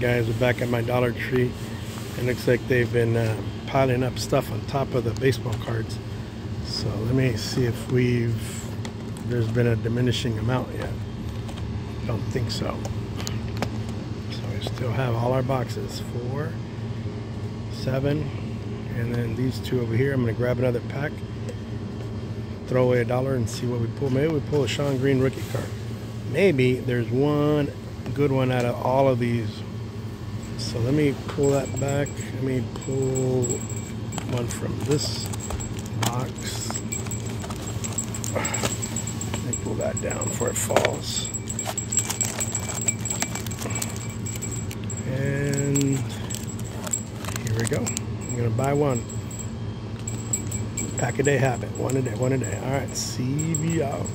Guys, we're back at my Dollar Tree. It looks like they've been uh, piling up stuff on top of the baseball cards. So let me see if we've, there's been a diminishing amount yet. Don't think so. So we still have all our boxes. Four, seven, and then these two over here. I'm gonna grab another pack, throw away a dollar and see what we pull. Maybe we pull a Shawn Green rookie card. Maybe there's one good one out of all of these. So let me pull that back. Let me pull one from this box. Let me pull that down before it falls. And here we go. I'm gonna buy one. Pack a day habit. One a day, one a day. All right, see you out.